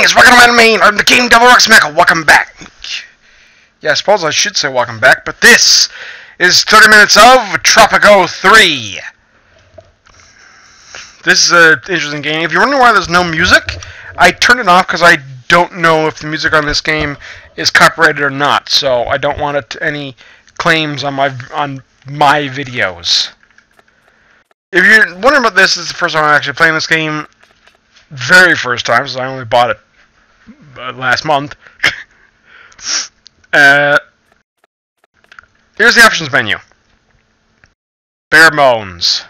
Greetings, welcome to my main. I'm the Game Devil Rex Mecha. Welcome back. Yeah, I suppose I should say welcome back, but this is 30 minutes of Tropico 3. This is an interesting game. If you're wondering why there's no music, I turned it off because I don't know if the music on this game is copyrighted or not, so I don't want it any claims on my on my videos. If you're wondering about this, this is the first time I'm actually playing this game. Very first time, since I only bought it uh, last month. uh, here's the options menu. Bare bones.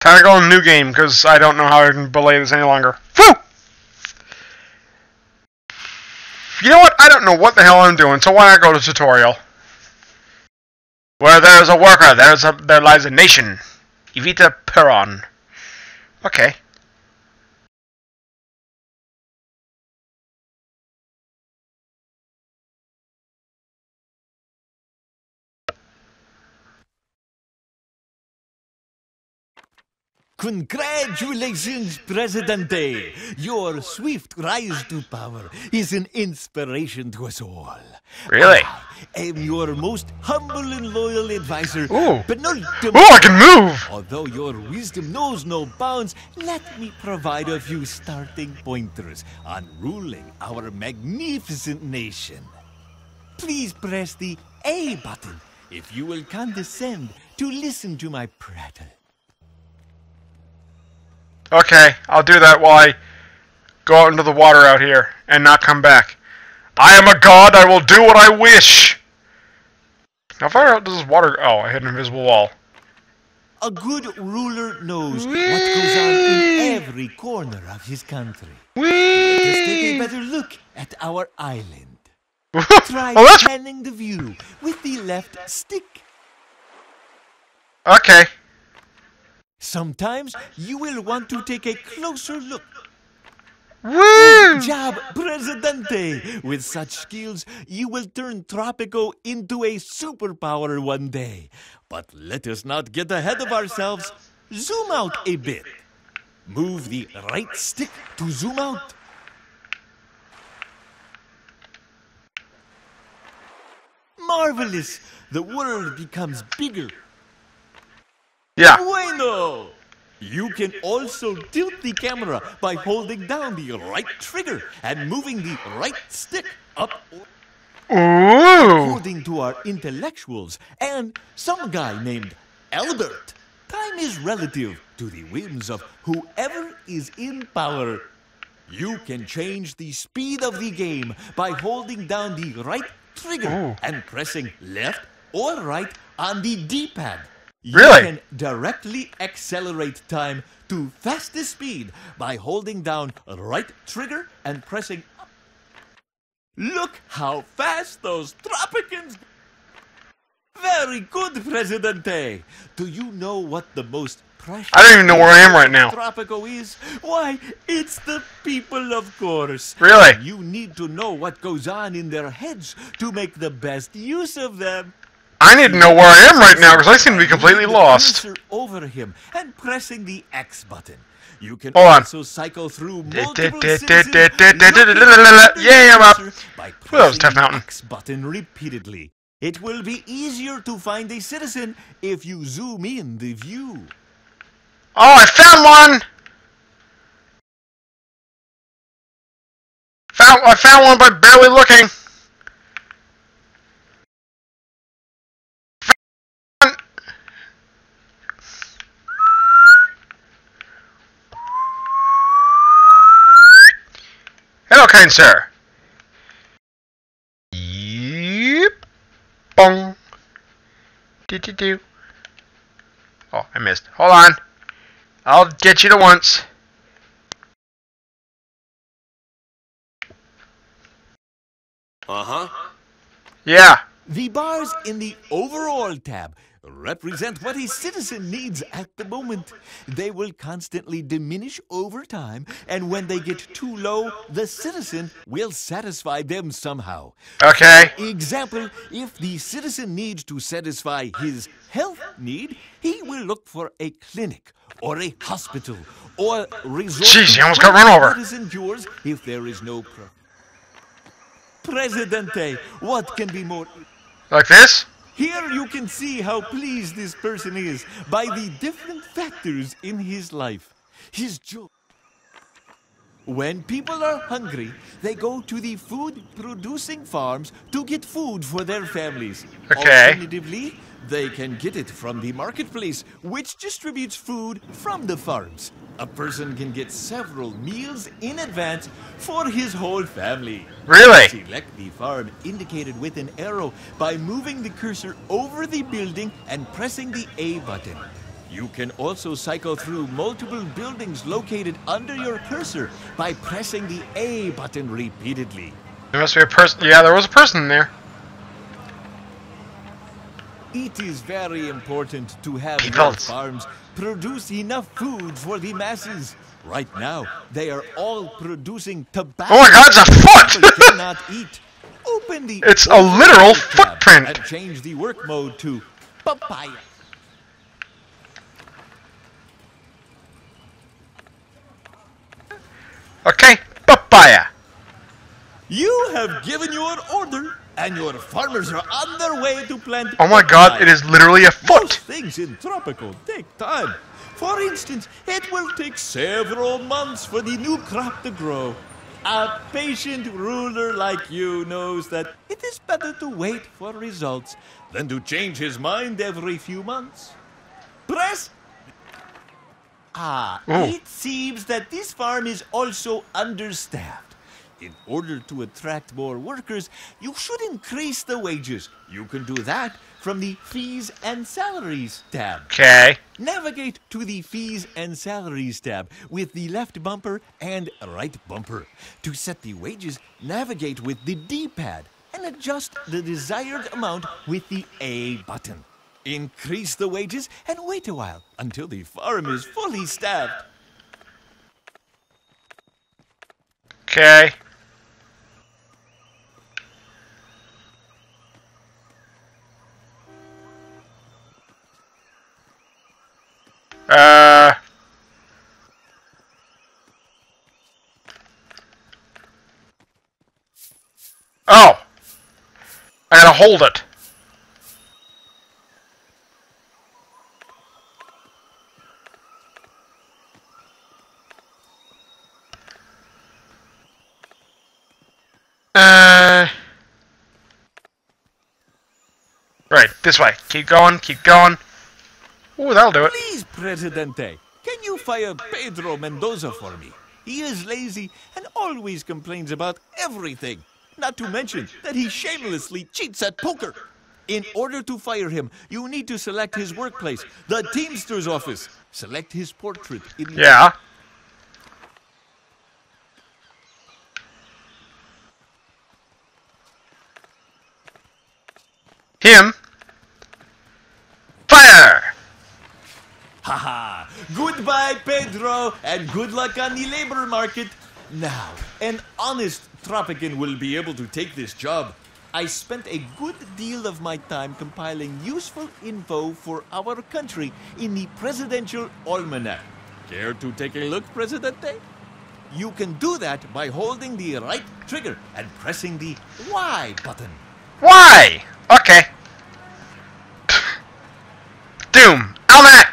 Time to go a new game, because I don't know how I can belay this any longer. Whew! You know what? I don't know what the hell I'm doing, so why not go to tutorial? Where there's a worker, there's a, there lies a nation. Evita Peron. Okay. Congratulations, Presidente! Your swift rise to power is an inspiration to us all. Really? I am your most humble and loyal advisor, Ooh. Penultimo. Oh, I can move! Although your wisdom knows no bounds, let me provide a few starting pointers on ruling our magnificent nation. Please press the A button if you will condescend to listen to my prattle. Okay, I'll do that while I go out into the water out here and not come back. I am a god, I will do what I wish! How far out does this water... Oh, I hit an invisible wall. A good ruler knows what goes on in every corner of his country. Just take a better look at our island. Try oh, that's... panning the view with the left stick. Okay. Sometimes you will want to take a closer look. Good job, Presidente! With such skills, you will turn Tropico into a superpower one day. But let us not get ahead of ourselves. Zoom out a bit. Move the right stick to zoom out. Marvelous! The world becomes bigger. Yeah. Bueno! You can also tilt the camera by holding down the right trigger and moving the right stick up. Ooh! According to our intellectuals and some guy named Albert, time is relative to the whims of whoever is in power. You can change the speed of the game by holding down the right trigger Ooh. and pressing left or right on the D-pad. You Really? can directly accelerate time to fastest speed by holding down right trigger and pressing up. Look how fast those Tropicans Very good, Presidente. Do you know what the most precious I don't even know where I am right now. Tropico is? Why, it's the people, of course. Really? You need to know what goes on in their heads to make the best use of them. I need to know where I am right now because I seem to be completely lost. over him and pressing the X button. You can Hold on. also cycle through multiple Yeah, I'm up. by Whew, that was pressing Tough the Mountain. X button repeatedly. It will be easier to find a citizen if you zoom in the view. Oh, I found one! Found, I found one by barely looking. Kind sir. Yep. Bong. Do do do. Oh, I missed. Hold on. I'll get you to once. Uh huh. Yeah. The bars in the Overall tab represent what a citizen needs at the moment. They will constantly diminish over time, and when they get too low, the citizen will satisfy them somehow. Okay. Example, if the citizen needs to satisfy his health need, he will look for a clinic or a hospital or resort Jeez, you almost got run over. medicine cures if there is no pro- Presidente, what can be more Like this? here you can see how pleased this person is by the different factors in his life. His joy. When people are hungry, they go to the food producing farms to get food for their families. Okay. Alternatively, they can get it from the marketplace, which distributes food from the farms. A person can get several meals in advance for his whole family. Really? Select the farm indicated with an arrow by moving the cursor over the building and pressing the A button. You can also cycle through multiple buildings located under your cursor by pressing the A button repeatedly. There must be a person. Yeah, there was a person there. It is very important to have your farms produce enough food for the masses. Right now, they are all producing tobacco. Oh my God, it's a foot! cannot eat. Open the It's a literal footprint. And change the work mode to papaya. Okay, papaya. You have given your order, and your farmers are on their way to plant. Oh my God, papaya. it is literally a Most foot. things in Tropico take time. For instance, it will take several months for the new crop to grow. A patient ruler like you knows that it is better to wait for results than to change his mind every few months. Press. Ah, Oh. it seems that this farm is also understaffed. In order to attract more workers, you should increase the wages. You can do that from the Fees and Salaries tab. Okay. Navigate to the Fees and Salaries tab with the left bumper and right bumper. To set the wages, navigate with the D pad and adjust the desired amount with the A button. Increase the wages and wait a while until the farm is fully staffed. Okay. Uh. Oh. I gotta hold it. Uh. Right, this way. Keep going, keep going. Ooh, that'll do it. Please, Presidente, can you fire Pedro Mendoza for me? He is lazy and always complains about everything. Not to mention that he shamelessly cheats at poker. In order to fire him, you need to select his workplace, the Teamster's office. Select his portrait in Yeah. Him. Fire! Haha! Goodbye, Pedro, and good luck on the labor market. Now, an honest Tropican will be able to take this job. I spent a good deal of my time compiling useful info for our country in the Presidential Almanac. Care to take a look, Presidente? You can do that by holding the right trigger and pressing the Y button. Why? Okay. Doom. Almanac!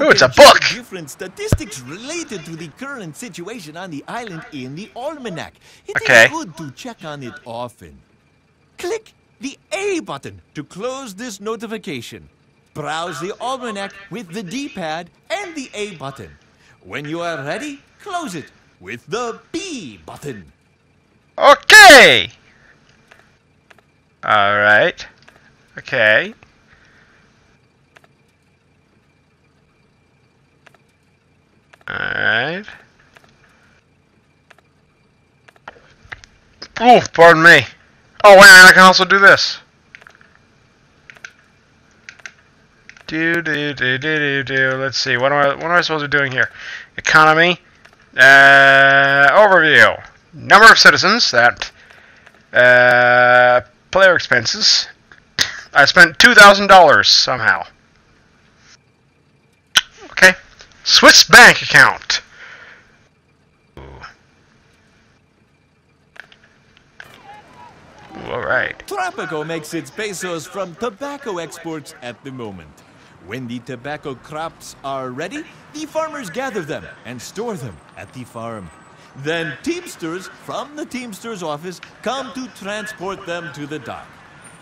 Ooh, it's a book. Different statistics related to the current situation on the island in the almanac. It is Okay. good to check on it often. Click the A button to close this notification. Browse the almanac with the D-pad and the A button. When you are ready, close it with the B button. Okay! Alright. Okay. Alright. Oof! pardon me. Oh, wait, I can also do this. Do, do, do, do, do, do. Let's see. What am I, what am I supposed to be doing here? Economy. Uh, overview. Number of citizens. That. Uh, player expenses. I spent $2,000 somehow. Swiss bank account. Ooh. Ooh, all right. Tropico makes its pesos from tobacco exports at the moment. When the tobacco crops are ready, the farmers gather them and store them at the farm. Then Teamsters from the Teamsters office come to transport them to the dock.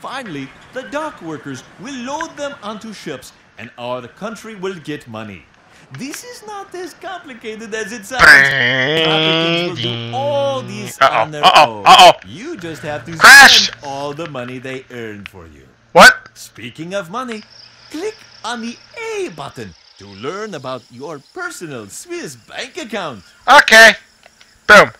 Finally, the dock workers will load them onto ships and our country will get money. This is not as complicated as it sounds. Tropicans will do all these Uh-oh, on their uh-oh, own. uh-oh. You just have to Crashed. spend all the money they earn for you. What? Speaking of money, click on the A button to learn about your personal Swiss bank account. Okay. Boom.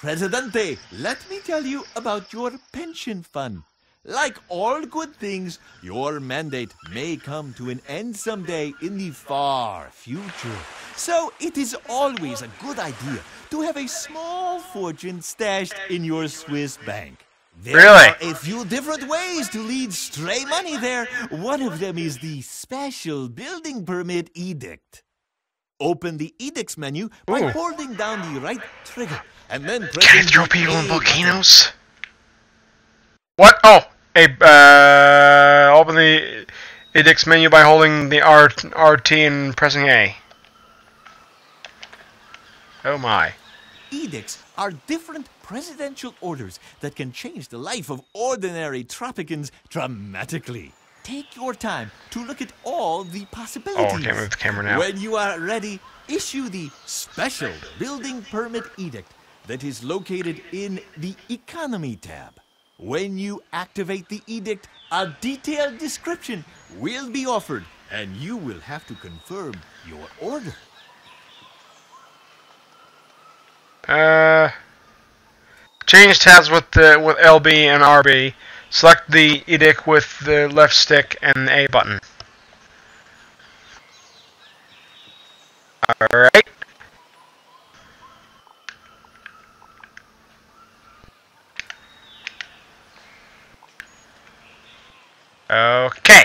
Presidente, let me tell you about your pension fund. Like all good things, your mandate may come to an end someday in the far future. So it is always a good idea to have a small fortune stashed in your Swiss bank. There Really? are a few different ways to lead stray money there. One of them is the special building permit edict. Open the edicts menu by Ooh. holding down the right trigger and then pressing. Can I throw people in button. volcanoes? What? Oh, a uh, open the edicts menu by holding the R RT and pressing A. Oh my. Edicts are different presidential orders that can change the life of ordinary Tropicans dramatically. Take your time to look at all the possibilities. Oh, I can't move the camera now. When you are ready, issue the special building permit edict that is located in the Economy tab. When you activate the edict, a detailed description will be offered, and you will have to confirm your order. Uh, change tabs with the with LB and RB. Select the edict with the left stick and the A button. All Okay.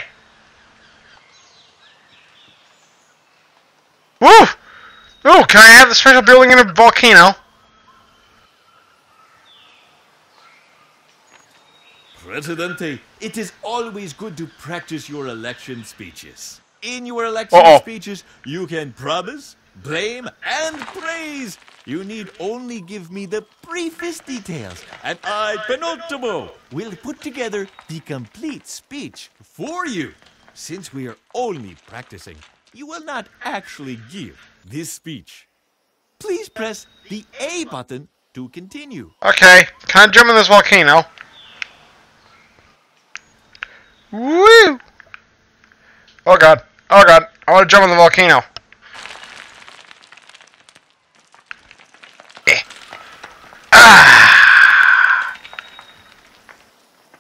Woo! Oh, can I have the special building in a volcano? Presidente, it is always good to practice your election speeches. In your election Uh-oh. speeches, you can promise, blame, and praise. You need only give me the briefest details, and I, Penultimo, will put together the complete speech for you. Since we are only practicing, you will not actually give this speech. Please press the A button to continue. Okay, can I jump in this volcano? Woo! Oh god, oh god, I want to jump in the volcano.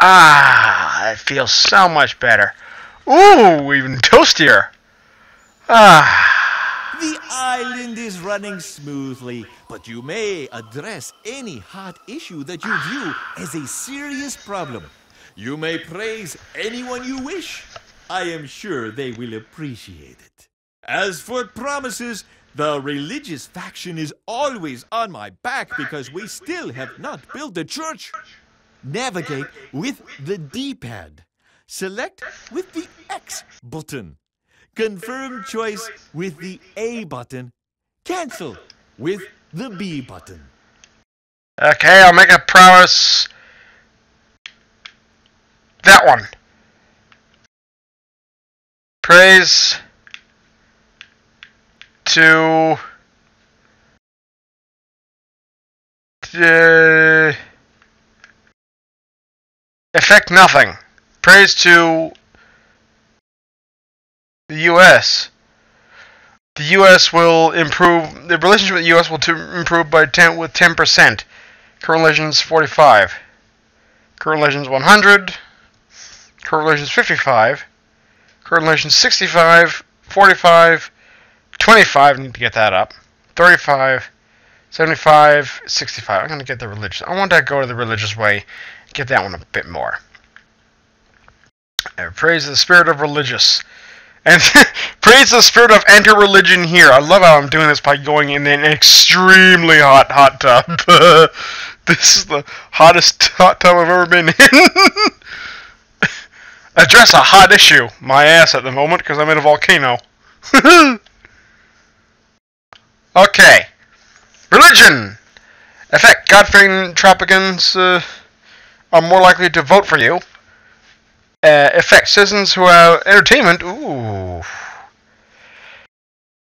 Ah, it feels so much better. Ooh, even toastier. Ah. The island is running smoothly, but you may address any hot issue that you view as a serious problem. You may praise anyone you wish. I am sure they will appreciate it. As for promises, the religious faction is always on my back because we still have not built the church. Navigate with the D pad. Select with the X button. Confirm choice with the A button. Cancel with the B button. Okay, I'll make a promise. That one. Praise to uh, affect nothing. Praise to the U.S. The U.S. will improve. The relationship with the U.S. will improve by ten with ten percent. Current Legends 45. Current Legends 100. Current Legends 55. Current relation 65, 45, 25. I need to get that up. 35, 75, 65. I'm going to get the religious. I want to go to the religious way. Get that one a bit more. And praise the spirit of religious. And praise the spirit of enter religion here. I love how I'm doing this by going in an extremely hot hot tub. this is the hottest hot tub I've ever been in. Address a hot issue. My ass at the moment because I'm in a volcano. okay. Religion. Effect. God-fearing Tropicans uh, are more likely to vote for you. Uh, effect. Citizens who have entertainment. Ooh.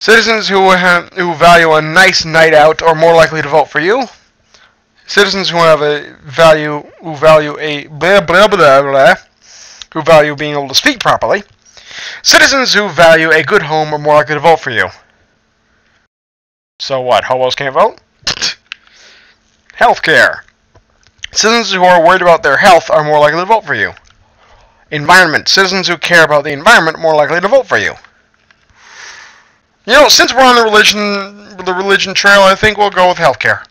Citizens who have, who value a nice night out are more likely to vote for you. Citizens who have a value who value a blah blah blah blah who value being able to speak properly. Citizens who value a good home are more likely to vote for you. So what? Hobos can't vote? Healthcare. Citizens who are worried about their health are more likely to vote for you. Environment. Citizens who care about the environment are more likely to vote for you. You know, since we're on the religion the religion trail, I think we'll go with healthcare.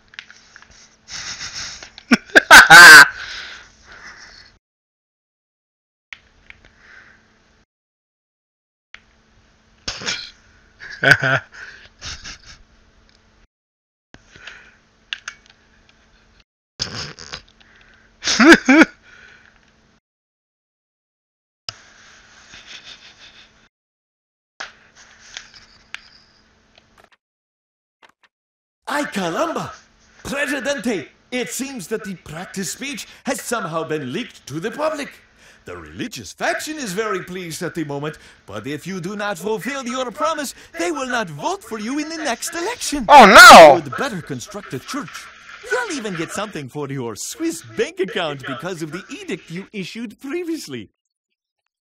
Ay caramba! Presidente, it seems that the practice speech has somehow been leaked to the public. The religious faction is very pleased at the moment, but if you do not fulfill your promise, they will not vote for you in the next election. Oh no! You would better construct a church. You'll even get something for your Swiss bank account because of the edict you issued previously.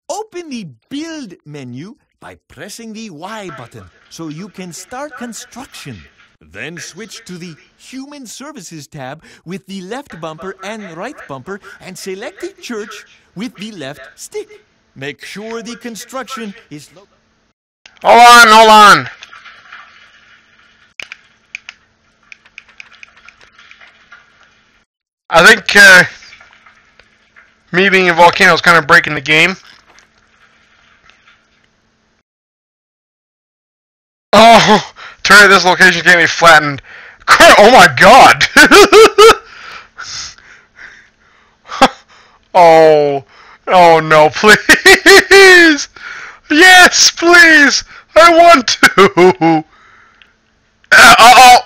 Open the Build menu by pressing the Y button so you can start construction. Then switch to the Human Services tab with the left bumper and right bumper and select the church with the left stick. Make sure the construction is Hold on, hold on. I think uh, me being a volcano is kind of breaking the game. Oh, turn this location can't be flattened. Oh my god! oh, oh no, please! Yes, please! I want to! Uh oh!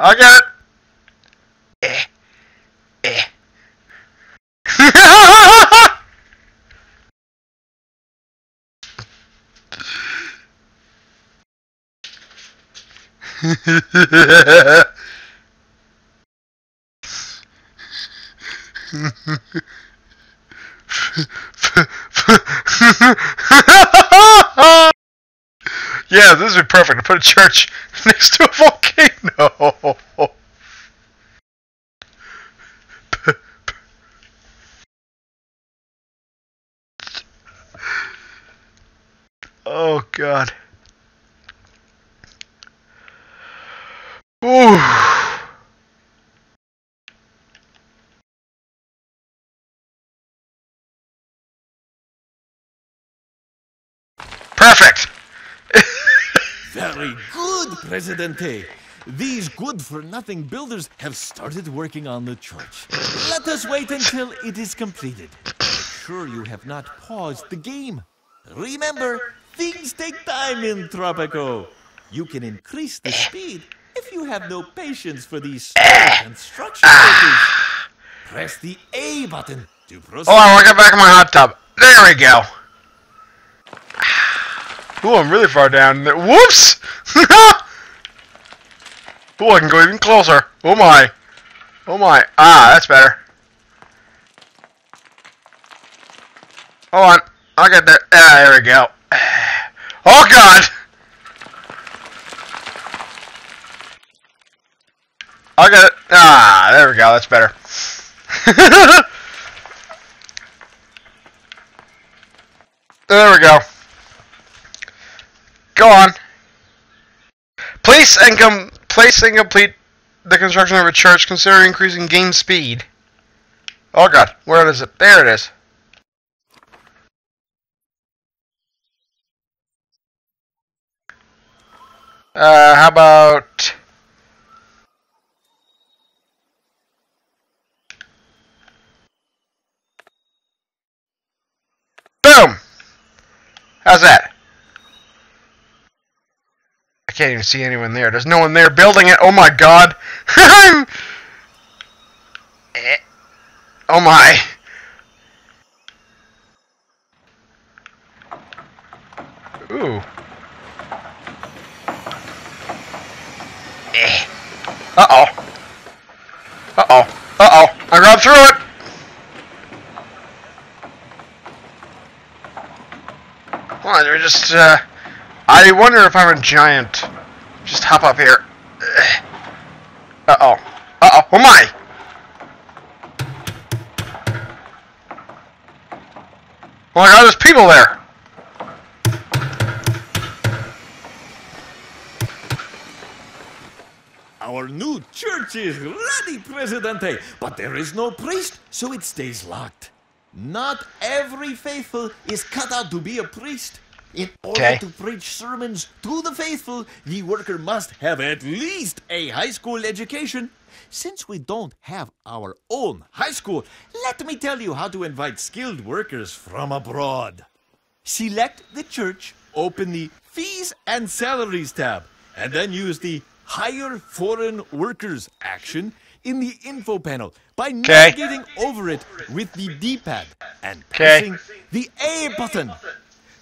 I got it! Eh. Eh. yeah, this would be perfect to put a church next to a volcano. oh god. Ooh. Perfect. Very good, Presidente. These good for nothing builders have started working on the church. Let us wait until it is completed. Make sure you have not paused the game. Remember, things take time in Tropico. You can increase the speed if you have no patience for these construction workers. Press the A button to proceed. Oh, on, I'll get back in my hot tub. There we go. Ooh, I'm really far down. there. Whoops! Oh, I can go even closer. Oh my. Oh my. Ah, that's better. Hold on. I got that. Ah, there we go. Oh god! I got it. Ah, there we go. That's better. there we go. Go on. Please, and come place complete the construction of a church. Consider increasing game speed. Oh god, where is it? There it is. Uh, how about... Boom! How's that? I can't even see anyone there. There's no one there building it. Oh my god. Eh. oh my. Ooh. Eh. Uh-oh. Uh-oh. Uh-oh. I got through it. Well, they're just, uh... I wonder if I'm a giant. Just hop up here. Uh-oh. Uh-oh. Oh my! Oh my god, there's people there! Our new church is ready, Presidente, but there is no priest, so it stays locked. Not every faithful is cut out to be a priest. In order Okay. to preach sermons to the faithful, the worker must have at least a high school education. Since we don't have our own high school, let me tell you how to invite skilled workers from abroad. Select the church, open the Fees and Salaries tab, and then use the Hire Foreign Workers action in the info panel by navigating over it with the D-pad and Okay. pressing the A button.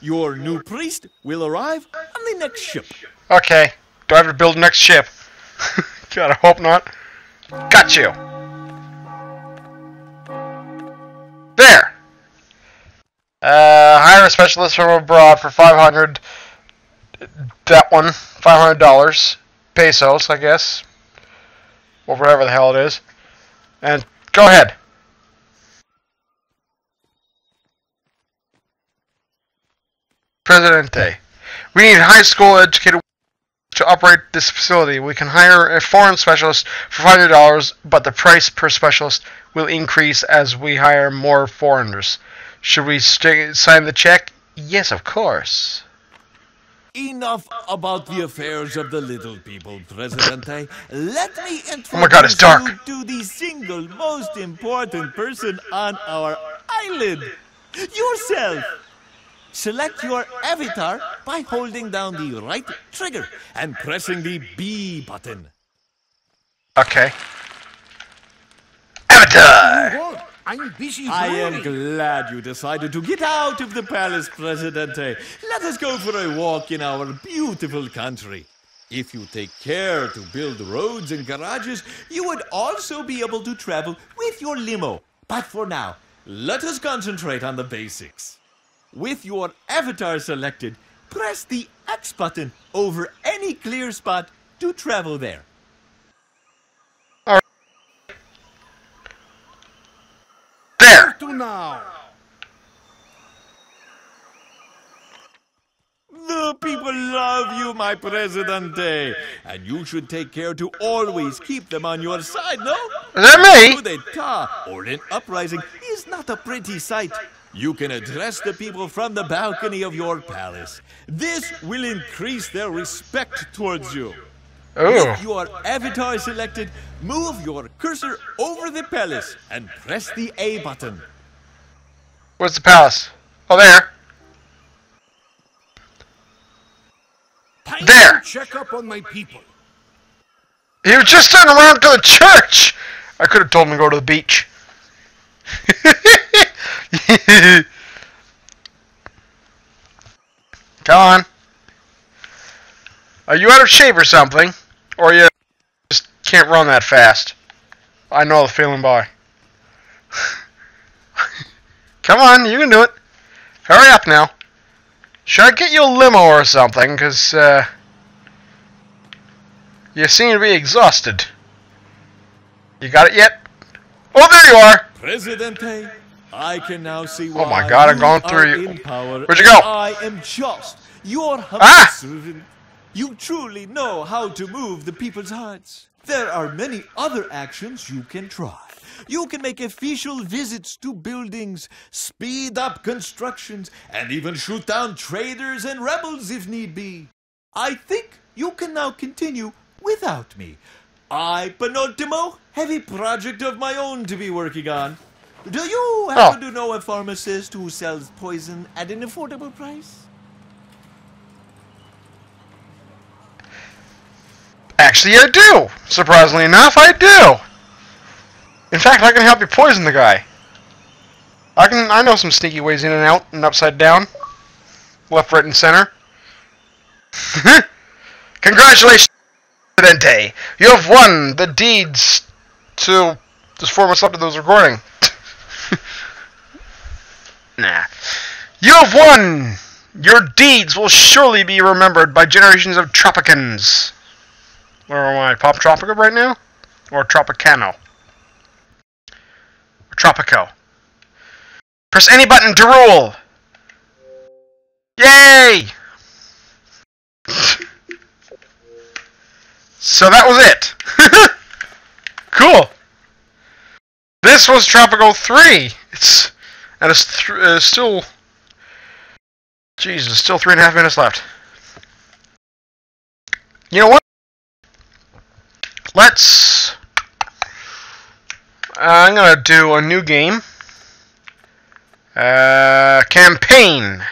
Your new priest will arrive on the next ship. Okay. Do I have to build next ship? God, I hope not. Got you. There. Uh, hire a specialist from abroad for 500. That one. $500. Pesos, I guess. Or whatever the hell it is. And go ahead. Presidente. We need high school educated to operate this facility. We can hire a foreign specialist for $500, but the price per specialist will increase as we hire more foreigners. Should we sign the check? Yes, of course. Enough about the affairs of the little people, Presidente. Let me introduce Oh my God, it's dark. you to the single most important person on our island. Yourself. Select your avatar by holding down the right trigger and pressing the B button. Okay. Avatar! I'm busy I am glad you decided to get out of the palace, Presidente. Let us go for a walk in our beautiful country. If you take care to build roads and garages, you would also be able to travel with your limo. But for now, let us concentrate on the basics. With your avatar selected, press the X button over any clear spot to travel there. There! To now. The people love you, my Presidente. And you should take care to always keep them on your side, no? Is that me? Coup d'etat or an uprising is not a pretty sight. You can address the people from the balcony of your palace. This will increase their respect towards you. Ooh. With your avatar is selected, move your cursor over the palace and press the A button. Where's the palace? Oh, there. Time There. check up on my people. Was just turning around to the church! I could have told him to go to the beach. Come on. Are you out of shape or something? Or you just can't run that fast? I know the feeling, boy. Come on, you can do it. Hurry up now. Should I get you a limo or something? Because, uh... You seem to be exhausted. You got it yet? Oh, there you are! Presidente, I can now see Oh my God, I'm going through you. Where'd you go? I am just your humble Ah! You truly know how to move the people's hearts. There are many other actions you can try. You can make official visits to buildings, speed up constructions, and even shoot down traitors and rebels if need be. I think you can now continue without me. I, Penultimo, have a project of my own to be working on. Do you happen Oh. to know a pharmacist who sells poison at an affordable price? Actually, I do. Surprisingly enough, I do. In fact, I can help you poison the guy. I can. I know some sneaky ways in and out and upside down, left, right, and center. Congratulations, Presidente. You have won the deeds to this months left of those recording. nah. You have won. Your deeds will surely be remembered by generations of Tropicans. Where am I? Pop Tropica right now? Or Tropicano? Tropico. Press any button to rule! Yay! so that was it. cool. This was Tropico 3. It's and it's uh, still Jesus, still three and a half minutes left. You know what? Let's. Uh, I'm gonna do a new game. Uh, campaign.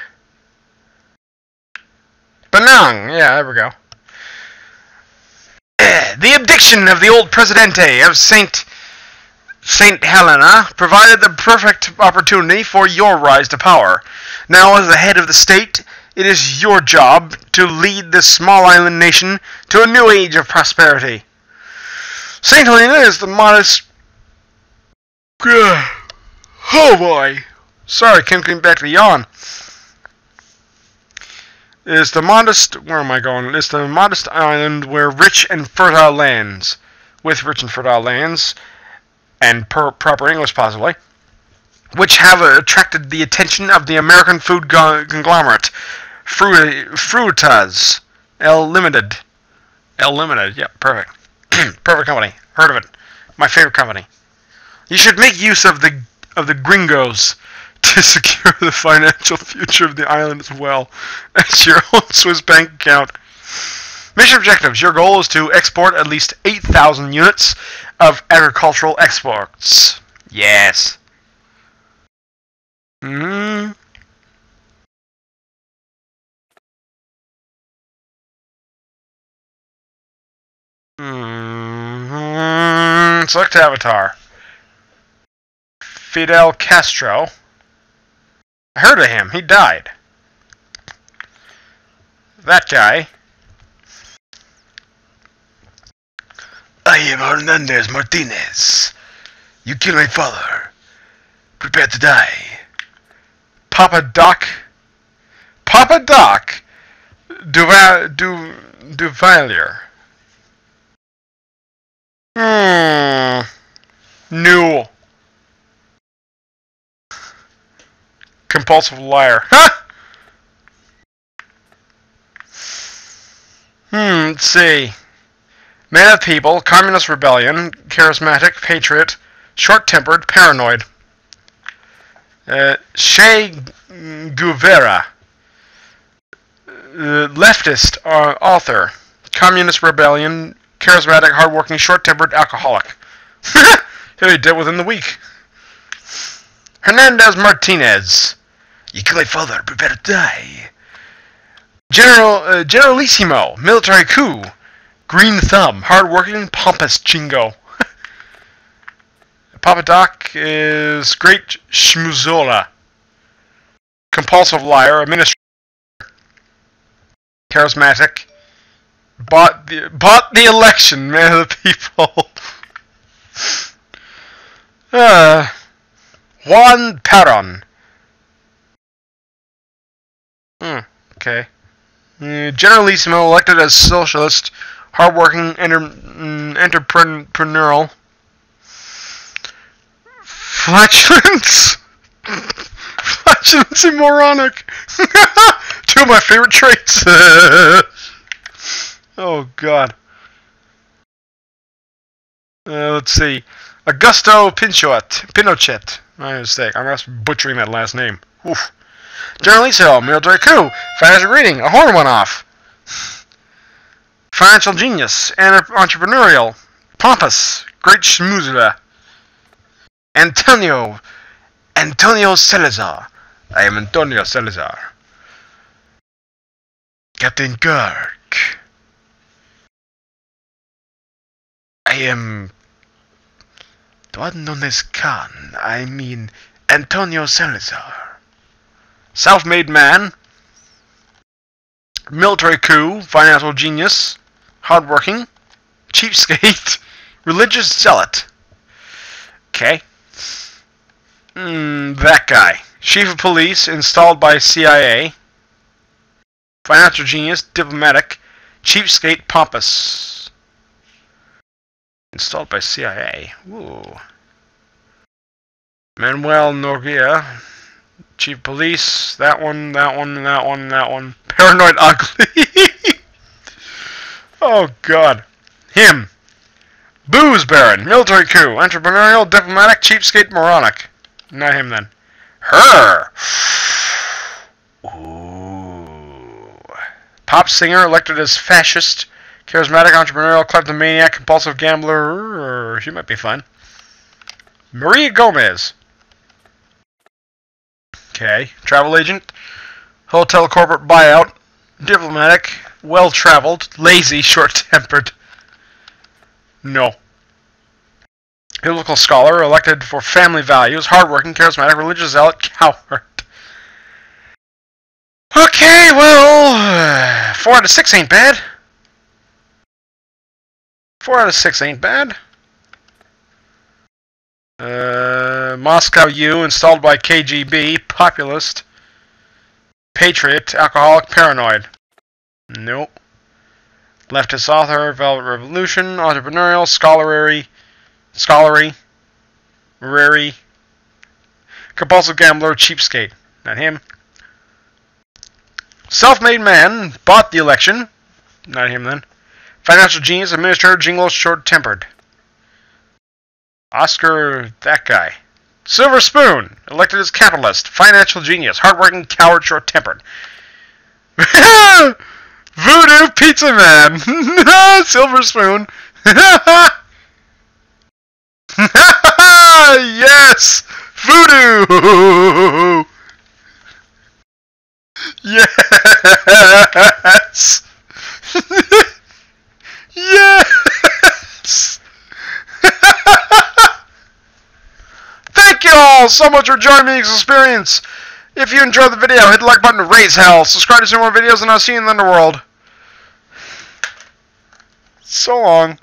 Benang. Yeah, there we go. The abdiction of the old Presidente of Saint Saint Helena provided the perfect opportunity for your rise to power. Now, as the head of the state, it is your job to lead this small island nation to a new age of prosperity. Saint Helena is the modest. Oh boy. Sorry, can't get back to yawn. Is the modest. Where am I going? It's the modest island where rich and fertile lands, with rich and fertile lands, and per, proper English possibly, which have uh, attracted the attention of the American food go- conglomerate, Fru- Frutas L Limited. L Limited. Yep, perfect. perfect company. Heard of it. My favorite company. You should make use of the of the gringos to secure the financial future of the island as well as your own Swiss bank account. Mission objectives. Your goal is to export at least 8,000 units of agricultural exports. Yes. Hmm. Hmm. Select avatar. Fidel Castro. I heard of him. He died. That guy. I am Hernandez Martinez. You killed my father. Prepare to die. Papa Doc. Papa Doc. Duval. Du. Duvalier. Hmm. New. Compulsive liar. Huh? Hmm, let's see. Man of people, communist rebellion, charismatic, patriot, short-tempered, paranoid. Uh, Che Guevara, uh, leftist uh, author, communist rebellion, charismatic, hardworking, short-tempered, alcoholic. He'll be dead within the week. Hernandez Martinez. You kill my father, prepare to die. General uh, Generalissimo, military coup. Green thumb, hardworking, pompous chingo. Papa Doc is great schmoozola. Compulsive liar, administrator. Charismatic. Bought the bought the election, man of the people. uh, Juan Perón. Hmm, okay. Uh, Generalissimo elected as socialist, hardworking, enter, mm, entrepreneurial. Flatulence? And moronic. Two of my favorite traits. oh God. Uh, let's see. Augusto Pinchot. Pinochet. My mistake. I'm butchering that last name. Oof. Generalissimo. Military coup. Financial reading. A horn went off. Financial genius. Entre- entrepreneurial. Pompous. Great schmoozer. Antonio. Antonio Salazar. I am Antonio Salazar. Captain Kirk. I am. Don Nunes Khan. I mean Antonio Salazar. Self made man. Military coup. Financial genius. Hardworking. Cheapskate. Religious zealot. Okay. Hmm, that guy. Chief of police, installed by CIA. Financial genius, diplomatic, cheapskate, pompous. Installed by CIA. Ooh. Manuel Noriega, chief of police. That one, that one, that one, that one. Paranoid ugly. oh God. Him. Booze Baron, military coup, entrepreneurial, diplomatic, cheapskate, moronic. Not him then. Her. Ooh. Pop singer elected as fascist, charismatic, entrepreneurial, kleptomaniac, compulsive gambler. She might be fun. Maria Gomez. Okay. Travel agent, hotel corporate buyout, diplomatic, well traveled, lazy, short tempered. No. Biblical scholar, elected for family values, hardworking, charismatic, religious zealot, coward. Okay, well, four out of six ain't bad. Four out of six ain't bad. Uh, Moscow U, installed by KGB, populist, patriot, alcoholic, paranoid. Nope. Leftist author, Velvet Revolution, entrepreneurial, scholarly, scholarly, rary, compulsive gambler, cheapskate. Not him. Self-made man, bought the election. Not him then. Financial genius, administrator, jingle, short-tempered. Oscar, that guy. Silver Spoon, elected as capitalist, financial genius, hardworking, coward, short-tempered. Voodoo Pizza Man, Silver Spoon. yes, Voodoo. Yes. yes. Thank you all so much for joining me in this experience. If you enjoyed the video, hit the like button to raise hell. Subscribe to see more videos, and I'll see you in the underworld. So long.